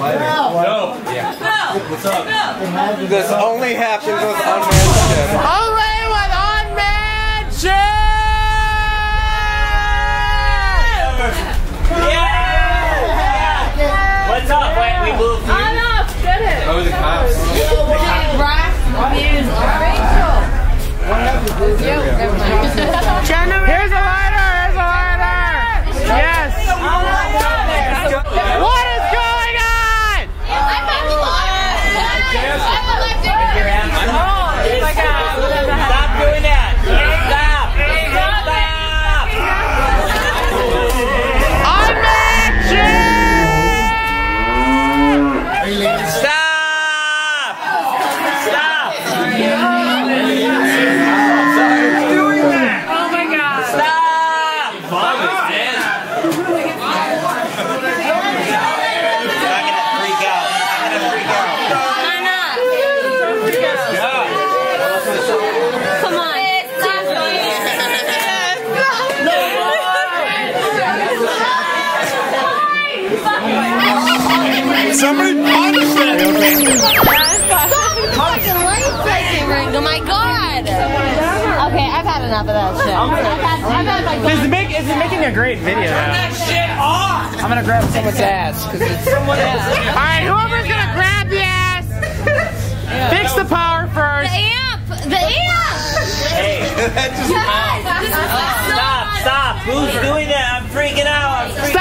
No. Yeah. What's up? This only happens with unmanned ships. Enough of that shit. I've had, I've had my This is, make, this is making a great video Turn now. I'm gonna grab someone's ass. Cause it's, Alright, whoever's gonna grab the ass, fix the power first. The first. amp! The amp! Hey, Guys, this is stop. Stop. Who's doing that? I'm freaking out. I'm freaking